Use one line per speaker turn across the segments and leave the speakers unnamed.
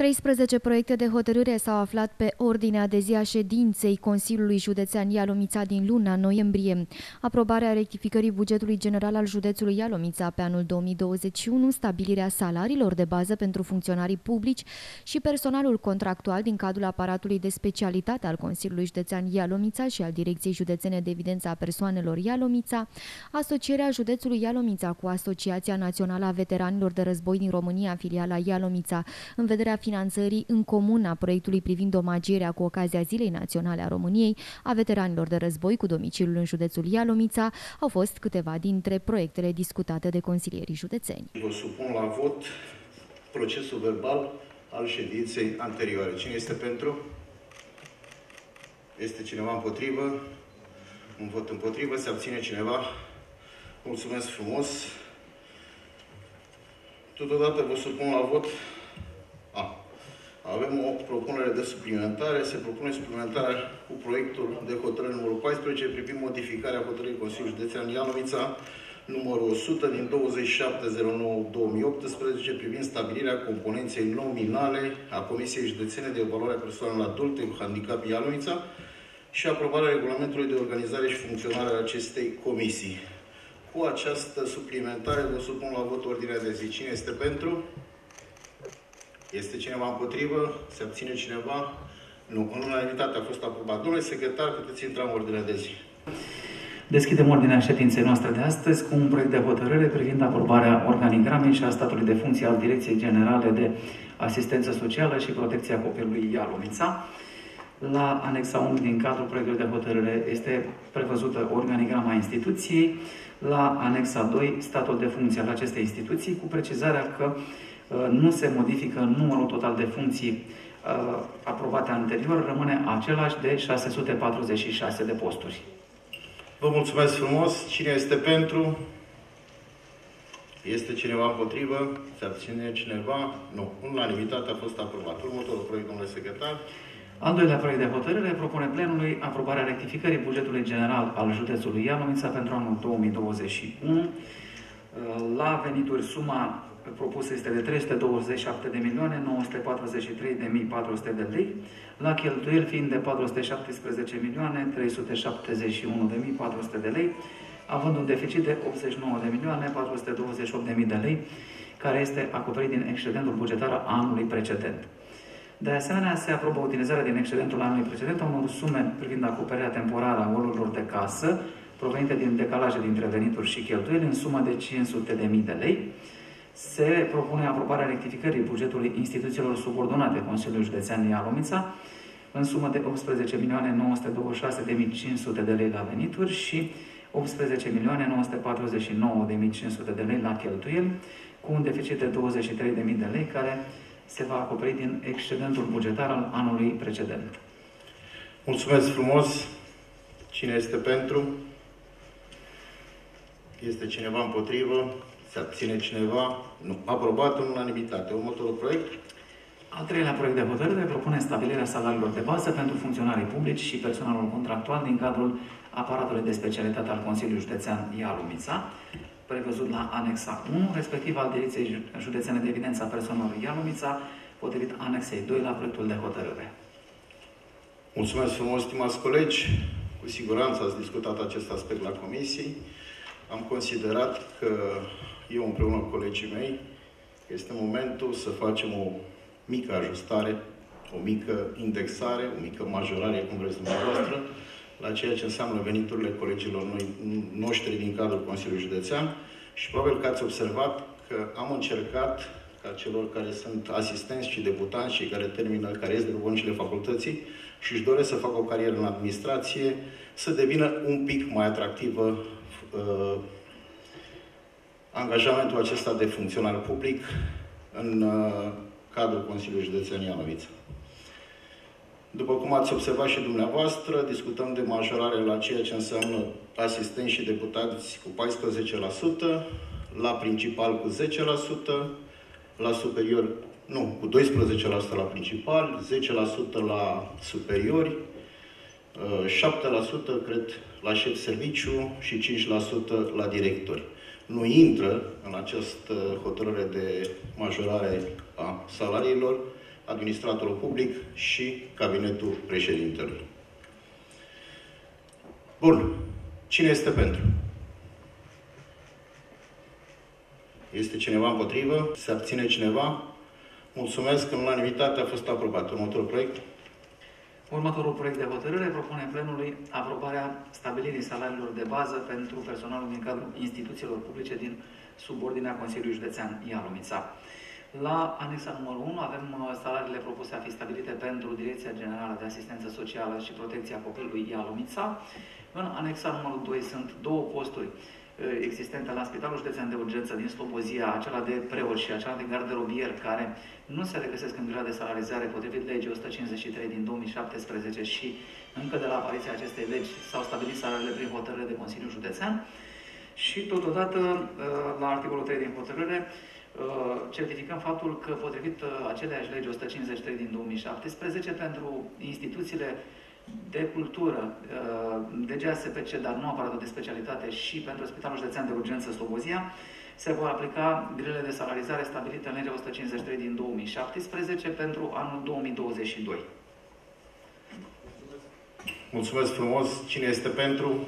13 proiecte de hotărâre s-au aflat pe ordinea de zi a ședinței Consiliului Județean Ialomița din luna noiembrie. Aprobarea rectificării bugetului general al județului Ialomița pe anul 2021, stabilirea salariilor de bază pentru funcționarii publici și personalul contractual din cadrul aparatului de specialitate al Consiliului Județean Ialomița și al Direcției Județene de Evidență a Persoanelor Ialomița, asocierea județului Ialomița cu Asociația Națională a Veteranilor de Război din România, filiala Ialomița, în vederea finanțării în comun a proiectului privind omagierea cu ocazia Zilei Naționale a României a veteranilor de război cu domiciliul în județul Ialomița au fost câteva dintre proiectele discutate de consilierii județeni.
Vă supun la vot procesul verbal al ședinței anterioare. Cine este pentru? Este cineva împotrivă? Un vot împotrivă? Se abține cineva? Mulțumesc frumos! Totodată vă supun la vot avem o propunere de suplimentare. Se propune suplimentarea cu proiectul de hotărâre numărul 14 privind modificarea hotărârii Consiliului Județean Ianovița numărul 100 din 2709-2018 privind stabilirea componenței nominale a Comisiei Județene de Evaluare a Persoanelor Adulte cu Handicap Ianovița și aprobarea regulamentului de organizare și funcționare a acestei comisii. Cu această suplimentare vă supun la vot ordinea de zi. Cine este pentru? Este cineva împotrivă? Se abține cineva? Nu. În unanimitate a fost aprobat. Domnule secretar, puteți intra în ordine de zi.
Deschidem ordinea ședinței noastre de astăzi cu un proiect de hotărâre privind aprobarea organigramei și a statului de funcție al Direcției Generale de Asistență Socială și Protecția Copilului Ialomița. La anexa 1 din cadrul proiectului de hotărâre este prevăzută organigrama instituției. La anexa 2, statul de funcție al acestei instituții, cu precizarea că Uh, nu se modifică numărul total de funcții uh, aprobate anterior, rămâne același de 646 de posturi.
Vă mulțumesc frumos. Cine este pentru? Este cineva împotrivă? Se abține cineva? Nu. Unanimitate a fost aprobat. Următorul proiect, domnule secretar.
Al doilea proiect de hotărâre propune plenului aprobarea rectificării bugetului general al județului Ialomița pentru anul 2021. Uh, la venituri suma propusă este de 327 de milioane 943 de mii 400 de lei, la cheltuieli fiind de 417 milioane 371 de mii 400 de lei, având un deficit de 89 de milioane 428 de mii de lei, care este acoperit din excedentul bugetar al anului precedent. De asemenea, se aprobă utilizarea din excedentul anului precedent a unor sume privind acoperirea temporară a olurilor de casă, provenite din decalaje dintre venituri și cheltuieli, în sumă de 500.000 de lei, se propune aprobarea rectificării bugetului instituțiilor subordonate Consiliului Județean Ialomița în sumă de 18.926.500 de lei la venituri și 18.949.500 de lei la cheltuieli, cu un deficit de 23.000 de lei care se va acoperi din excedentul bugetar al anului precedent.
Mulțumesc frumos! Cine este pentru? Este cineva împotrivă? Se abține cineva? Nu. Aprobat în unanimitate. Următorul proiect?
Al treilea proiect de hotărâre propune stabilirea salariilor de bază pentru funcționarii publici și personalul contractual din cadrul aparatului de specialitate al Consiliului Județean Ialumița, prevăzut la anexa 1, respectiv al Direcției Județene de Evidență a Persoanelor Ialumița, potrivit anexei 2 la proiectul de hotărâre.
Mulțumesc frumos, stimați colegi! Cu siguranță ați discutat acest aspect la comisii. Am considerat că eu împreună cu colegii mei, este momentul să facem o mică ajustare, o mică indexare, o mică majorare, cum vreți dumneavoastră, la ceea ce înseamnă veniturile colegilor noi, noștri din cadrul Consiliului Județean. Și probabil că ați observat că am încercat ca celor care sunt asistenți și debutanți și care termină, care ies de băncile facultății și își doresc să facă o carieră în administrație, să devină un pic mai atractivă uh, angajamentul acesta de funcționar public în uh, cadrul Consiliului Județean Ianoviță. După cum ați observat și dumneavoastră, discutăm de majorare la ceea ce înseamnă asistenți și deputați cu 14%, la principal cu 10%, la superior, nu, cu 12% la principal, 10% la superiori, 7% cred la șef serviciu și 5% la directori nu intră în această hotărâre de majorare a salariilor administratorul public și cabinetul președintelui. Bun. Cine este pentru? Este cineva împotrivă? Se abține cineva? Mulțumesc. În unanimitate a fost aprobat. Următorul proiect.
Următorul proiect de hotărâre propune plenului aprobarea stabilirii salariilor de bază pentru personalul din cadrul instituțiilor publice din subordinea Consiliului Județean Ialomița. La anexa numărul 1 avem uh, salariile propuse a fi stabilite pentru Direcția Generală de Asistență Socială și Protecția Copilului Ialomița. În anexa numărul 2 sunt două posturi uh, existente la Spitalul Județean de Urgență din Slobozia, acela de preot și acela de garderobier, care nu se regăsesc în grad de salarizare potrivit legii 153 din 2017 și încă de la apariția acestei legi s-au stabilit salariile prin hotărâre de Consiliu Județean. Și totodată, uh, la articolul 3 din hotărâre, uh, certificăm faptul că, potrivit uh, aceleași legi 153 din 2017, pentru instituțiile de cultură, de GASPC, dar nu aparatul de specialitate și pentru Spitalul Județean de Urgență Slobozia, se vor aplica grilele de salarizare stabilite în legea 153 din 2017 pentru anul 2022.
Mulțumesc frumos. Cine este pentru?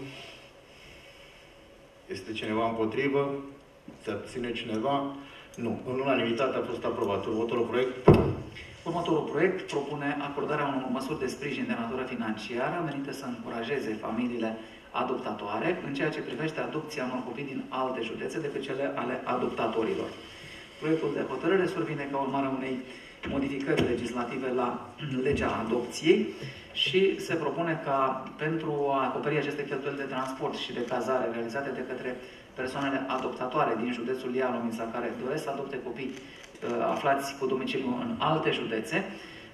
Este cineva împotrivă? Se abține cineva? Nu. În unanimitate a fost aprobat. Următorul proiect?
Următorul proiect propune acordarea unor măsuri de sprijin de natură financiară menite să încurajeze familiile adoptatoare în ceea ce privește adopția unor copii din alte județe decât cele ale adoptatorilor. Proiectul de hotărâre survine ca urmare unei modificări legislative la legea adopției și se propune ca pentru a acoperi aceste cheltuieli de transport și de cazare realizate de către persoanele adoptatoare din județul Ialomița care doresc să adopte copii uh, aflați cu domiciliu în alte județe,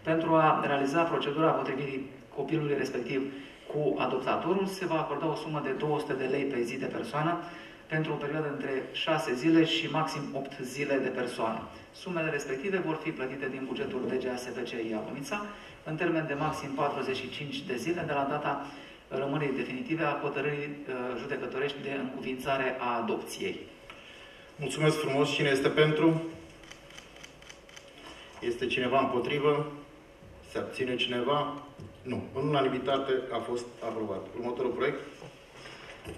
pentru a realiza procedura potrivirii copilului respectiv cu adoptatorul, se va acorda o sumă de 200 de lei pe zi de persoană pentru o perioadă între 6 zile și maxim 8 zile de persoană. Sumele respective vor fi plătite din bugetul DGASPC Ialomița în termen de maxim 45 de zile de la data rămânerii definitive a hotărârii uh, judecătorești de încuvințare a adopției.
Mulțumesc frumos. Cine este pentru? Este cineva împotrivă? Se abține cineva? Nu. În unanimitate a fost aprobat. Următorul proiect?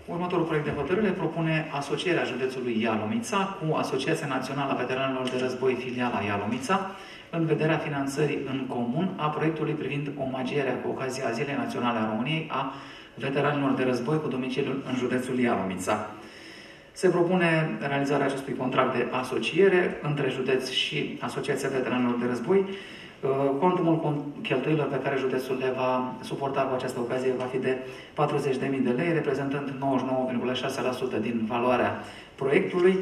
Următorul proiect de hotărâre propune asocierea județului Ialomița cu Asociația Națională a Veteranilor de Război filiala Ialomița în vederea finanțării în comun a proiectului privind omagierea cu ocazia Zilei Naționale a României a veteranilor de război cu domiciliul în județul Ialomița. Se propune realizarea acestui contract de asociere între județ și Asociația Veteranilor de Război, Contumul cheltuielor pe care județul le va suporta cu această ocazie va fi de 40.000 de lei, reprezentând 99,6% din valoarea proiectului.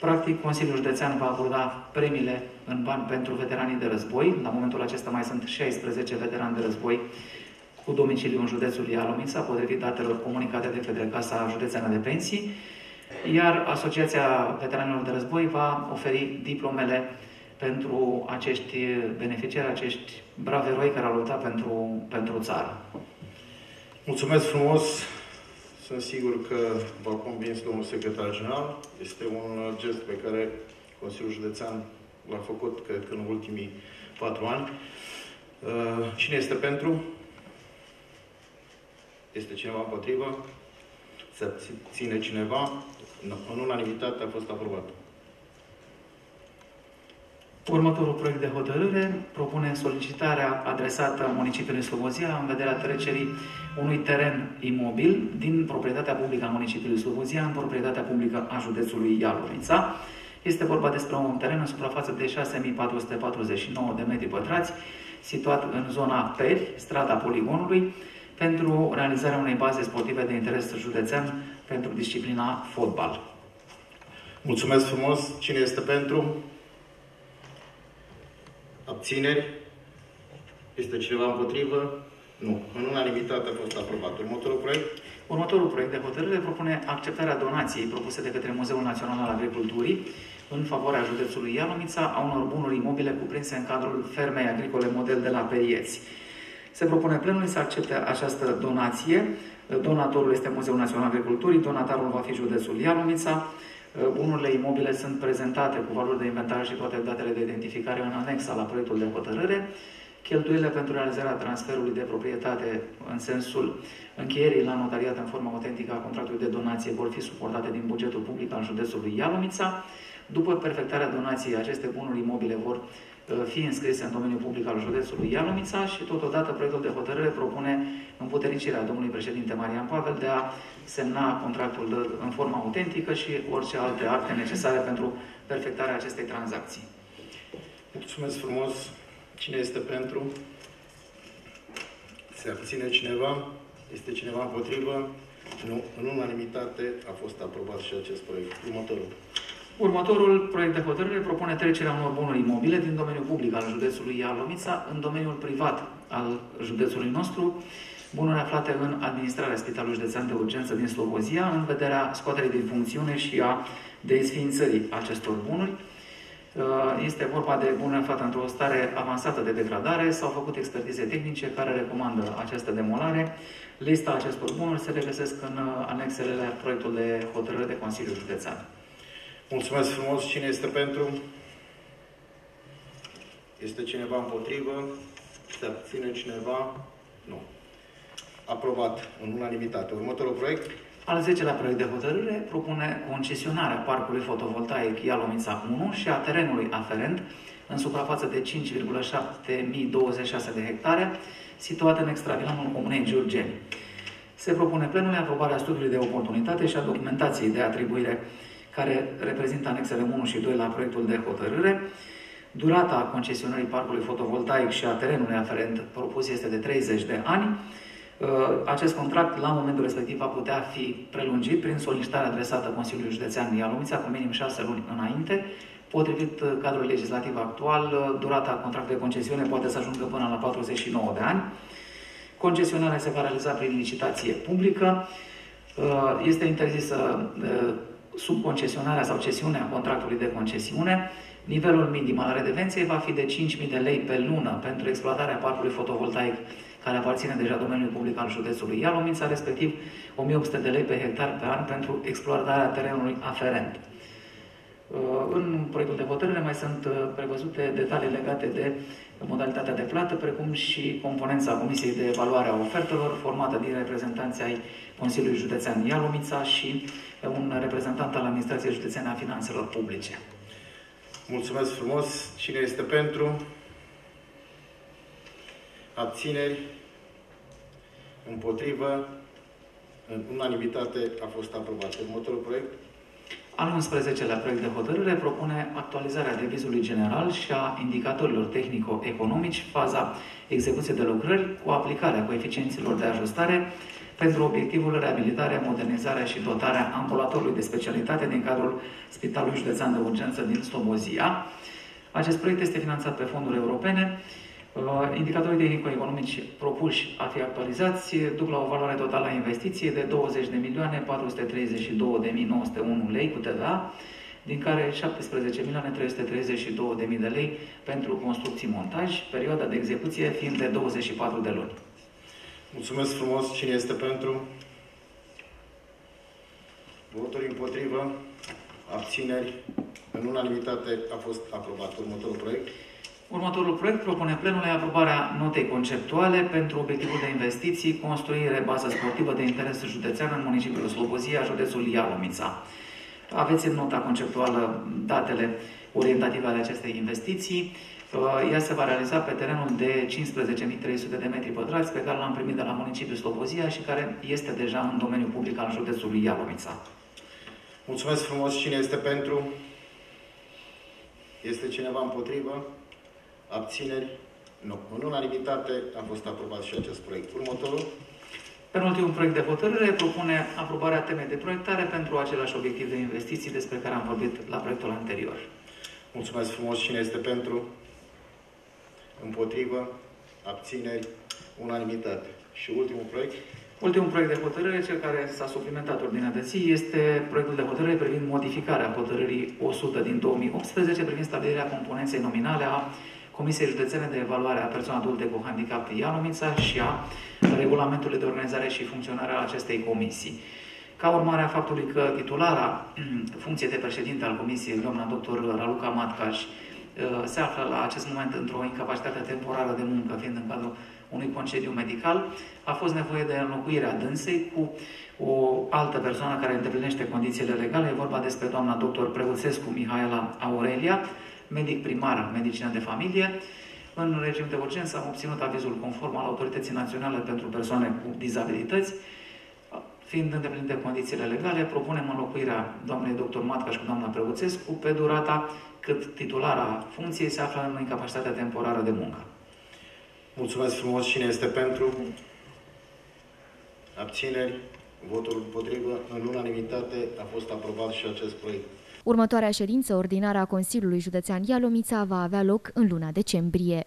Practic, Consiliul Județean va aborda premiile în bani pentru veteranii de război. La momentul acesta mai sunt 16 veterani de război cu domiciliu în județul Ialomița, potrivit datelor comunicate de către Casa Județeană de Pensii, iar Asociația Veteranilor de Război va oferi diplomele pentru acești beneficiari, acești bravi eroi care au luptat pentru, pentru țară.
Mulțumesc frumos! Sunt sigur că v-a convins domnul secretar general. Este un gest pe care Consiliul Județean l-a făcut, cred că în ultimii patru ani. Uh, cine este pentru? Este cineva împotrivă? Se ține cineva? În unanimitate a fost aprobat.
Următorul proiect de hotărâre propune solicitarea adresată municipiului Slobozia în vederea trecerii unui teren imobil din proprietatea publică a municipiului Slobozia în proprietatea publică a județului Ialovița. Este vorba despre un teren în suprafață de 6449 de metri pătrați, situat în zona Peri, strada Poligonului, pentru realizarea unei baze sportive de interes județean pentru disciplina fotbal.
Mulțumesc frumos! Cine este pentru? Abțineri? Este cineva împotrivă? Nu. În unanimitate a fost aprobat. Următorul proiect?
Următorul proiect de hotărâre propune acceptarea donației propuse de către Muzeul Național al Agriculturii în favoarea județului Ialomița a unor bunuri imobile cuprinse în cadrul fermei agricole model de la Perieți. Se propune plenului să accepte această donație. Donatorul este Muzeul Național al Agriculturii, donatarul va fi județul Ialomița. Bunurile imobile sunt prezentate cu valori de inventar și toate datele de identificare în anexa la proiectul de hotărâre. Cheltuielile pentru realizarea transferului de proprietate în sensul încheierii la notariat în forma autentică a contractului de donație vor fi suportate din bugetul public al județului Ialomița. După perfectarea donației, aceste bunuri imobile vor uh, fi înscrise în domeniul public al județului Ialomița și totodată proiectul de hotărâre propune împuternicirea domnului președinte Marian Pavel de a semna contractul de, în forma autentică și orice alte acte necesare pentru perfectarea acestei tranzacții.
Mulțumesc frumos! Cine este pentru? Se abține cineva? Este cineva împotrivă? Nu. În unanimitate a fost aprobat și acest proiect. Următorul.
Următorul proiect de hotărâre propune trecerea unor bunuri imobile din domeniul public al județului Ialomița în domeniul privat al județului nostru, bunuri aflate în administrarea Spitalului Județean de Urgență din Slobozia, în vederea scoaterii din funcțiune și a desfințării acestor bunuri. Uh, este vorba de bunuri aflate într-o stare avansată de degradare. S-au făcut expertize tehnice care recomandă această demolare. Lista acestor bunuri se regăsesc în uh, anexele la proiectul de hotărâre de Consiliu Județean.
Mulțumesc frumos. Cine este pentru? Este cineva împotrivă? Se abține cineva? Nu. Aprobat în unanimitate. Următorul proiect?
Al 10-lea proiect de hotărâre propune concesionarea parcului fotovoltaic Ialomița 1 și a terenului aferent în suprafață de 5,7026 de hectare, situat în extravilanul Comunei Giurgeni. Se propune plenului aprobarea studiului de oportunitate și a documentației de atribuire care reprezintă anexele 1 și 2 la proiectul de hotărâre. Durata concesionării parcului fotovoltaic și a terenului aferent propus este de 30 de ani. Uh, acest contract, la momentul respectiv, va putea fi prelungit prin solicitare adresată Consiliului Județean Ialomița cu minim 6 luni înainte. Potrivit uh, cadrului legislativ actual, uh, durata contractului de concesiune poate să ajungă până la 49 de ani. Concesionarea se va realiza prin licitație publică. Este interzisă subconcesionarea sau cesiunea contractului de concesiune, nivelul minim al redevenței va fi de 5.000 de lei pe lună pentru exploatarea parcului fotovoltaic care aparține deja domeniului public al județului Ialomița, respectiv 1.800 de lei pe hectar pe an pentru exploatarea terenului aferent. Uh, în proiectul de hotărâre mai sunt uh, prevăzute detalii legate de modalitatea de plată, precum și componența Comisiei de Evaluare a Ofertelor, formată din reprezentanții ai Consiliului Județean Ialomița și un reprezentant al Administrației Județene a Finanțelor Publice.
Mulțumesc frumos. Cine este pentru? Abțineri? Împotrivă? În unanimitate a fost aprobat. Următorul proiect?
Al 11-lea proiect de hotărâre propune actualizarea devizului general și a indicatorilor tehnico-economici, faza execuție de lucrări cu aplicarea coeficienților de ajustare pentru obiectivul reabilitarea, modernizarea și dotarea ambulatorului de specialitate din cadrul Spitalului Județean de Urgență din Slobozia. Acest proiect este finanțat pe fonduri europene. Uh, indicatorii tehnico-economici propuși a fi actualizați duc la o valoare totală a investiției de 20 de milioane 432.901 lei cu TVA, din care 17 milioane 332.000 de lei pentru construcții montaj, perioada de execuție fiind de 24 de luni.
Mulțumesc frumos. Cine este pentru? Voturi împotrivă? Abțineri? În unanimitate a fost aprobat următorul proiect.
Următorul proiect propune plenului aprobarea notei conceptuale pentru obiectivul de investiții, construire bază sportivă de interes județean în municipiul Slobozia, județul Ialomița. Aveți în nota conceptuală datele orientative ale acestei investiții. Uh, ea se va realiza pe terenul de 15.300 de metri pătrați pe care l-am primit de la municipiul Slobozia și care este deja în domeniul public al județului Ialomița.
Mulțumesc frumos. Cine este pentru? Este cineva împotrivă? Abțineri? Nu. În unanimitate a fost aprobat și acest proiect. Următorul?
Penultimul proiect de hotărâre propune aprobarea temei de proiectare pentru același obiectiv de investiții despre care am vorbit la proiectul anterior.
Mulțumesc frumos. Cine este pentru? Împotrivă? Abțineri? Unanimitate. Și ultimul proiect?
Ultimul proiect de hotărâre, cel care s-a suplimentat ordinea de zi, este proiectul de hotărâre privind modificarea hotărârii 100 din 2018 privind stabilirea componenței nominale a Comisiei Județene de Evaluare a Persoanelor Adulte cu Handicap Ianomița și a regulamentului de organizare și funcționare a acestei comisii. Ca urmare a faptului că titulara funcției de președinte al Comisiei, doamna dr. Raluca Matcaș, se află la acest moment într-o incapacitate temporară de muncă, fiind în cadrul unui concediu medical, a fost nevoie de înlocuirea dânsei cu o altă persoană care îndeplinește condițiile legale. E vorba despre doamna dr. Preoțescu Mihaela Aurelia, medic primar, medicină de familie. În regim de urgență am obținut avizul conform al Autorității Naționale pentru Persoane cu Dizabilități. Fiind îndeplinite condițiile legale, propunem înlocuirea doamnei dr. Matcaș cu doamna Preoțescu pe durata cât titulara funcției se află în incapacitatea temporară de muncă.
Mulțumesc frumos. Cine este pentru? Abțineri? Votul împotrivă. În unanimitate a fost aprobat și acest proiect.
Următoarea ședință ordinară a Consiliului Județean Ialomița va avea loc în luna decembrie.